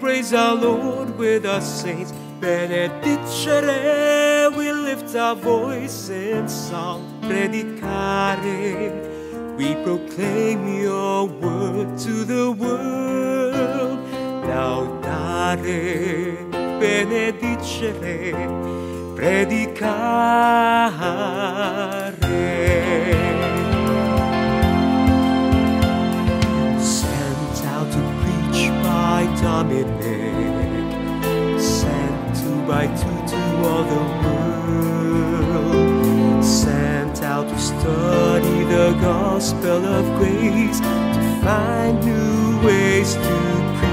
praise our Lord with our saints, benedicere. We lift our voice in song, predicare. We proclaim your word to the world, laudare, benedicere, predicare. Sent out to preach by two by two to all the world, sent out to study the gospel of grace, to find new ways to preach.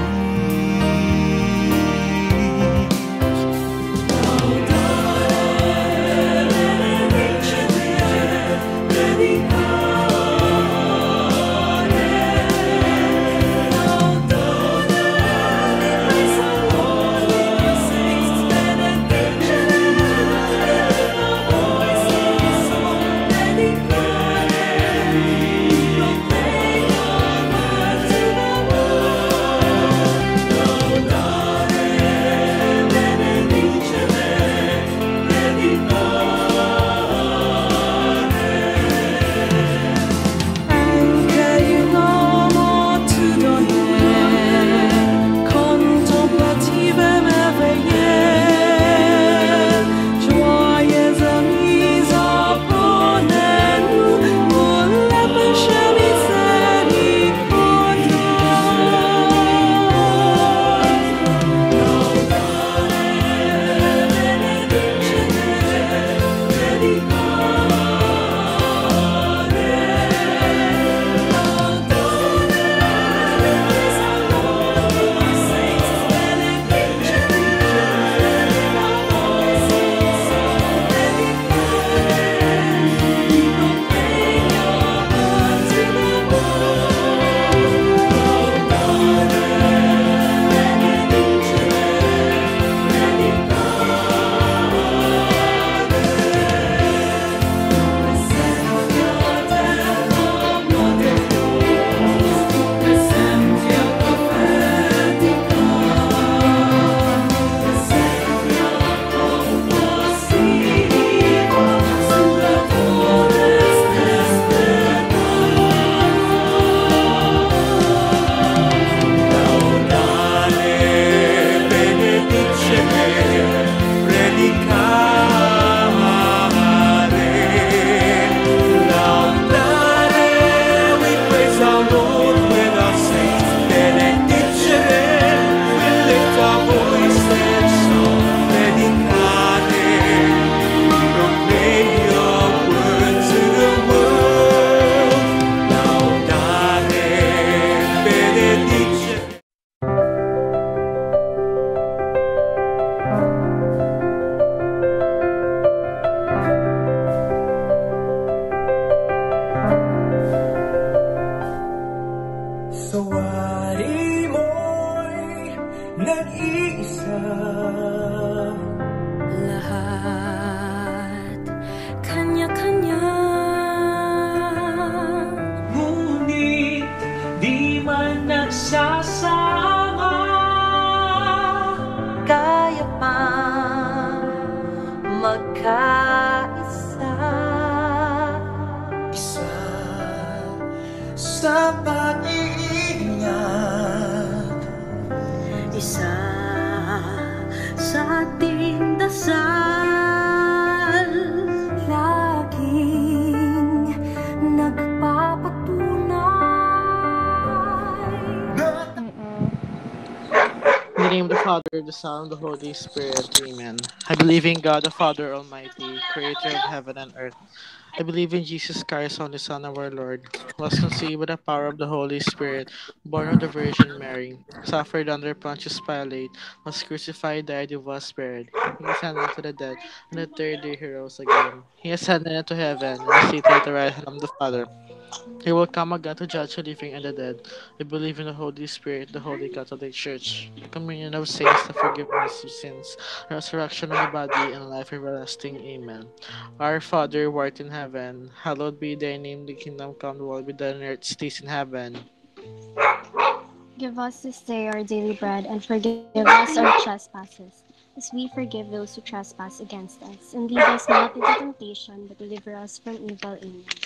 casa. Father, the Son, the Holy Spirit. Amen. I believe in God, the Father Almighty, creator of heaven and earth. I believe in Jesus Christ, only Son of our Lord, was conceived by the power of the Holy Spirit, born of the Virgin Mary, suffered under Pontius Pilate, was crucified, died, and was buried. He ascended to the dead, and the third day he rose again. He ascended into heaven, and is seated at the right hand of the Father. He will come again to judge the living and the dead. I believe in the Holy Spirit, the Holy Catholic Church, the communion of saints, the forgiveness of sins, resurrection of the body, and life everlasting. Amen. Our Father, who art in heaven, hallowed be thy name, the kingdom come, the will be done on earth, is in heaven. Give us this day our daily bread, and forgive us our trespasses, as we forgive those who trespass against us. And lead us not into temptation, but deliver us from evil. Amen.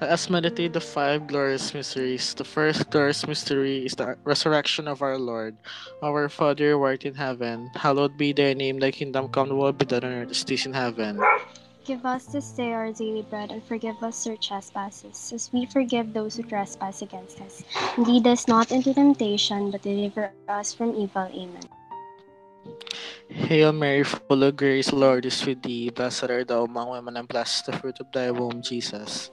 Let us meditate the five glorious mysteries. The first glorious mystery is the resurrection of our Lord. Our Father, who art in heaven, hallowed be thy name, thy kingdom come, thy will be done on earth as it is in heaven. Give us this day our daily bread, and forgive us our trespasses, as we forgive those who trespass against us. And lead us not into temptation, but deliver us from evil. Amen. Hail Mary, full of grace, the Lord is with thee. Blessed art thou among women, and blessed the fruit of thy womb, Jesus.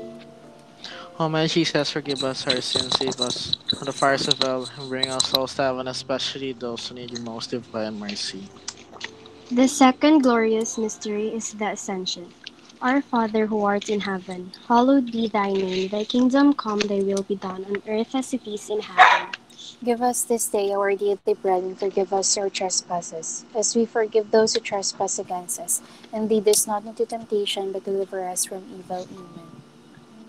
Oh, o my Jesus, forgive us our sins, save us from the fires of hell, and bring us souls to heaven, especially those who need your most divine mercy. The second glorious mystery is the Ascension. Our Father who art in heaven, hallowed be thy name. Thy kingdom come, thy will be done on earth as it is in heaven. Give us this day our daily bread, and forgive us our trespasses, as we forgive those who trespass against us. And lead us not into temptation, but deliver us from evil. Amen.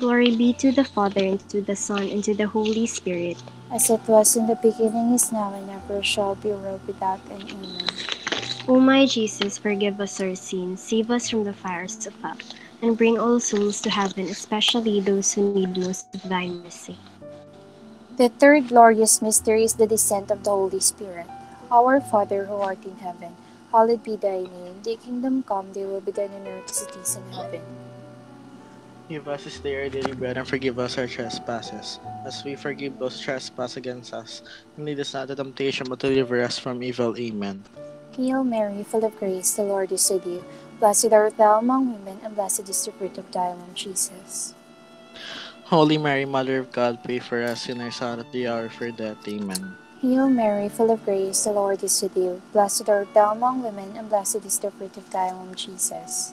Glory be to the Father, and to the Son, and to the Holy Spirit. As it was in the beginning, is now, and ever shall be, world without end. Amen. O my Jesus, forgive us our sins, save us from the fires of hell, and bring all souls to heaven, especially those who need most of thy mercy. The third glorious mystery is the descent of the Holy Spirit. Our Father who art in heaven, hallowed be thy name. Thy kingdom come, thy will be done on earth as it is in heaven. Give us this day our daily bread, and forgive us our trespasses, as we forgive those trespass against us. And lead us not into temptation, but deliver us from evil. Amen. Hail Mary, full of grace, the Lord is with you. Blessed art thou among women, and blessed is the fruit of thy womb, Jesus. Holy Mary, Mother of God, pray for us sinners now at the hour of our death. Amen. Hail Mary, full of grace, the Lord is with you. Blessed art thou among women, and blessed is the fruit of thy womb, Jesus.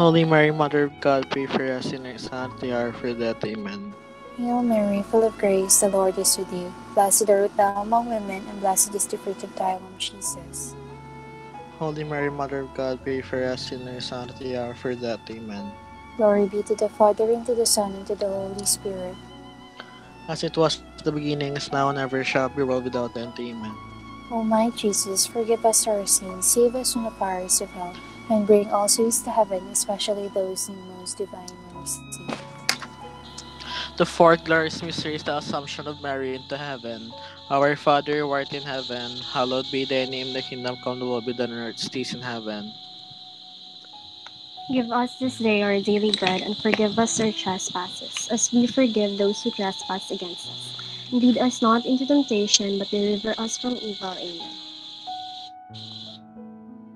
Holy Mary, Mother of God, pray for us sinners now at the hour of our death. Amen. Hail Mary, full of grace, the Lord is with you. Blessed art thou among women, and blessed is the fruit of thy womb, Jesus. Holy Mary, Mother of God, pray for us sinners now at the hour of our death. Amen. Glory be to the Father, and to the Son, and to the Holy Spirit. As it was at the beginning, is now, and ever shall be, world without end. Amen. O my Jesus, forgive us our sins, save us from the fires of hell, and bring all souls to heaven, especially those in most divine mercy. The fourth glorious mystery is the Assumption of Mary into heaven. Our Father who art in heaven, hallowed be thy name, the kingdom come, thy will be done on earth as it is in heaven. Give us this day our daily bread, and forgive us our trespasses, as we forgive those who trespass against us. And lead us not into temptation, but deliver us from evil. Amen.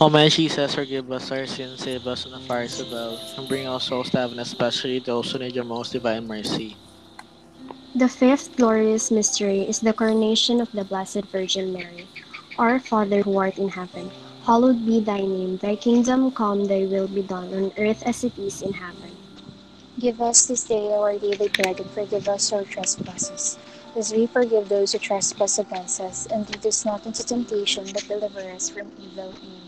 O my Jesus, forgive us our sins, save us from the fires of hell, and bring our souls to heaven, especially those who need your most divine mercy. The fifth glorious mystery is the coronation of the Blessed Virgin Mary. Our Father who art in heaven, hallowed be thy name. Thy kingdom come, thy will be done on earth as it is in heaven. Give us this day our daily bread, and forgive us our trespasses, as we forgive those who trespass against us. And lead us not into temptation, but deliver us from evil. Amen.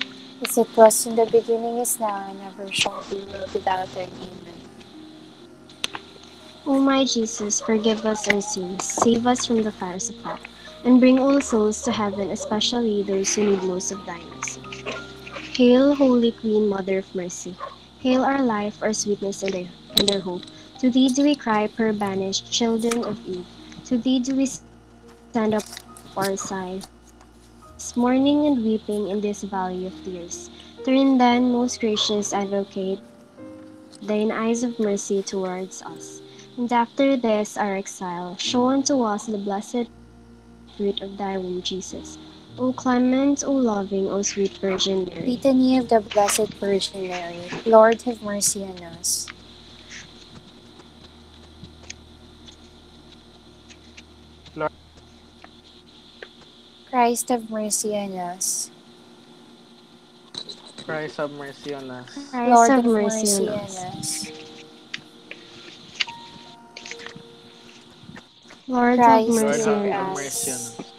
As it was in the beginning, is now, and ever shall be, without end. Amen. O my Jesus, forgive us our sins, save us from the fires of hell, and bring all souls to heaven, especially those who need most of thy mercy. Hail, Holy Queen, Mother of Mercy. Hail our life, our sweetness, and our, hope. To thee do we cry, poor banished children of Eve. To thee do we stand up our mourning and weeping in this valley of tears. Turn then, most gracious advocate, thine eyes of mercy towards us. And after this our exile, show unto us the blessed fruit of thy womb, Jesus. O clement, O loving, O sweet Virgin Mary. Litany of the Blessed Virgin Mary. Lord, have mercy on us. Christ, have mercy on us. Christ have mercy on us. Christ Lord, have have mercy mercy on on us. us. Lord, Christ, have Lord, mercy have, on have us. mercy on us.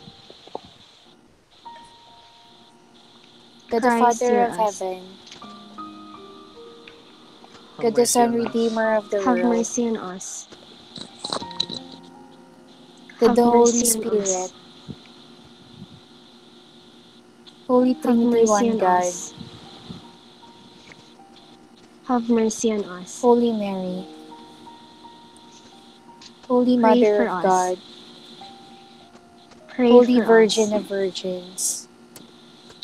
God the Christ, Father of us. heaven, Have God the Son, on us. Redeemer of the Have world, Have mercy on us. God Have the Holy mercy on us. Spirit, Holy Trinity, mercy one on God, us. Have mercy on us. Holy Mary, Holy Pray Mother for of us. God, Pray Holy for Virgin us. of Virgins,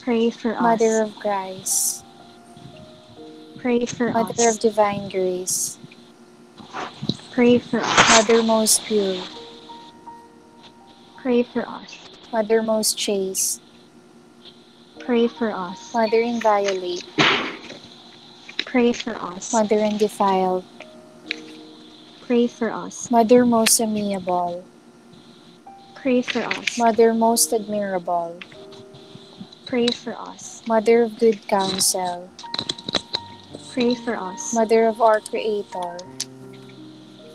Pray for Mother us. of Christ, Pray for Mother us. of Divine Grace, Pray for us. Mother most pure, Pray for us. Mother most chaste, Pray for us. Mother inviolate, Pray for us. Mother undefiled, Pray for us. Mother most amiable, Pray for us. Mother most admirable, Pray for us. Mother of good counsel, Pray for us. Mother of our Creator,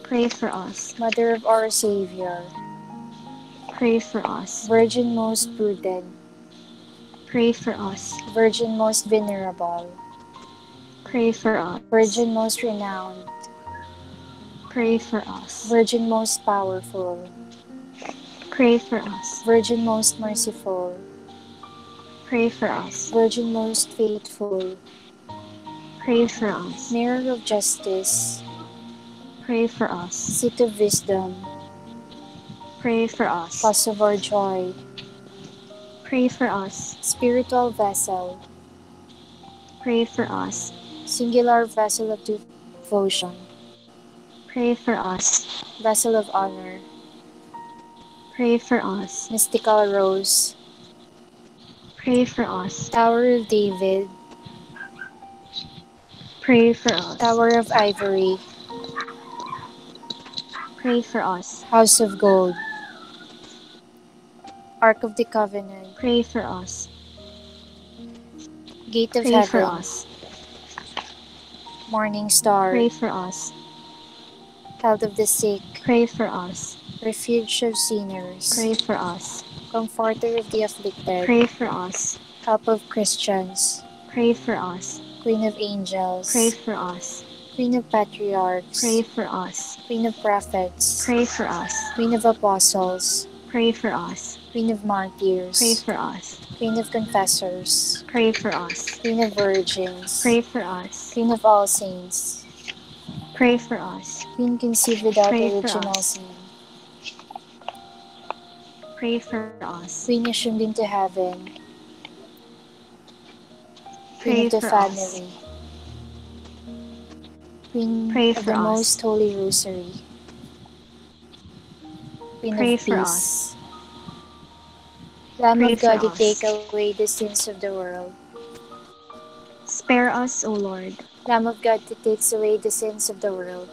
Pray for us. Mother of our Savior, Pray for us. Virgin most prudent, Pray for us. Virgin most venerable, Pray for us. Virgin most renowned, Pray for us. Virgin most powerful, Pray for us. Virgin most merciful, Pray for us. Virgin most faithful, Pray for us. Mirror of justice, Pray for us. Seat of wisdom, Pray for us. Cause of our joy, Pray for us. Spiritual vessel, Pray for us. Singular vessel of devotion, Pray for us. Vessel of honor, Pray for us. Mystical rose, Pray for us. Tower of David, Pray for us. Tower of Ivory, Pray for us. House of Gold, Ark of the Covenant, Pray for us. Gate of Pray for Heaven, us. Morning Star, Pray for us. Health of the Sick, Pray for us. Refuge of Sinners, Pray for us. Comforter of the Afflicted, Pray for us. Help of Christians, Pray for us. Queen of Angels, Pray for us. Queen of Patriarchs, Pray for us. Queen of Prophets, Pray for us. Queen of Apostles, Pray for us. Queen of Martyrs, Pray for us. Queen of Confessors, Pray for us. Queen of Virgins, Pray for us. Queen of All Saints, Pray for us. Queen conceived without Pray original sin, Pray for us. Queen assumed into heaven, Pray Queen of the for us. Queen Pray of for the us. Most Holy Rosary, Queen Pray of for Peace, Lamb Pray of God, you us. take away the sins of the world. Spare us, O Lord. Lamb of God that takes away the sins of the world.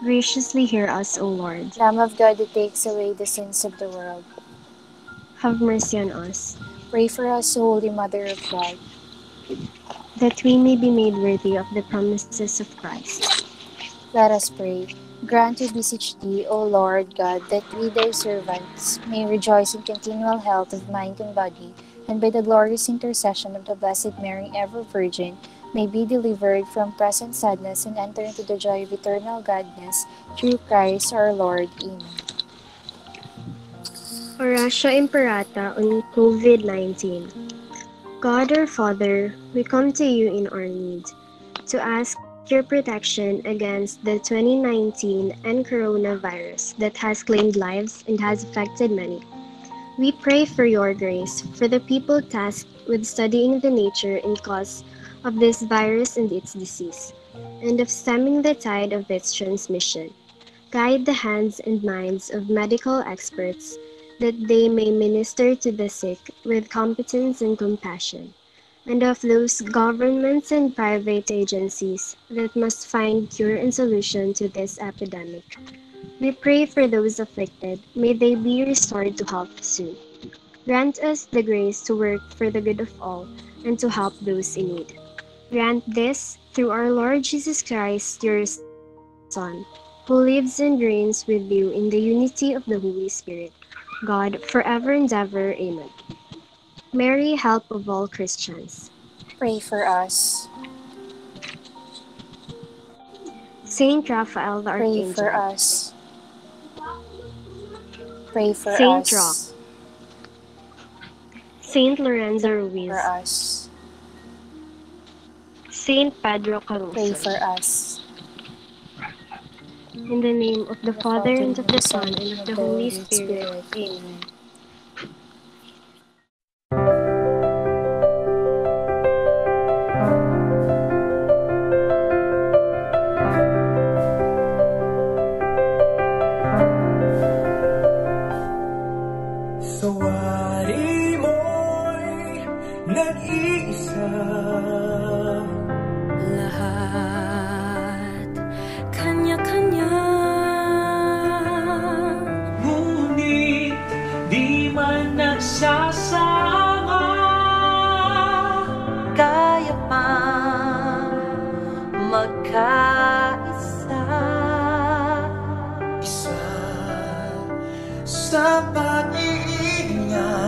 Graciously hear us, O Lord. Lamb of God that takes away the sins of the world. Have mercy on us. Pray for us, O Holy Mother of God. that we may be made worthy of the promises of Christ. Let us pray. Grant, we beseech thee, O Lord God, that we, thy servants, may rejoice in continual health of mind and body, and by the glorious intercession of the Blessed Mary, ever Virgin, may be delivered from present sadness and enter into the joy of eternal gladness, through Christ our Lord. Amen. Imperata on COVID-19 God our Father, we come to you in our need to ask your protection against the 2019 and coronavirus that has claimed lives and has affected many. We pray for your grace for the people tasked with studying the nature and cause of this virus and its disease, and of stemming the tide of its transmission. Guide the hands and minds of medical experts that they may minister to the sick with competence and compassion, and of those governments and private agencies that must find cure and solution to this epidemic. We pray for those afflicted. May they be restored to health soon. Grant us the grace to work for the good of all and to help those in need. Grant this through our Lord Jesus Christ, your Son, who lives and reigns with you in the unity of the Holy Spirit, God, forever and ever. Amen. Mary, help of all Christians. Pray for us. Saint Raphael the Pray Archangel. for us. Pray for Saint us. Roch. Saint Lorenzo Ruiz. Pray for us. Saint Pedro Pray Calungsod. for us. In the name of the Father, and of the Son, and of the Holy Spirit. Amen. Amen. Sa pag-iingat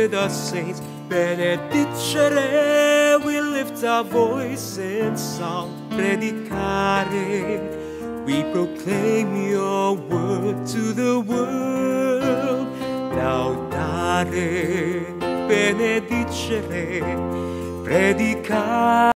with our saints. Benedicere, we lift our voice in song. Predicare, we proclaim your word to the world. Laudare, benedicere, predicare.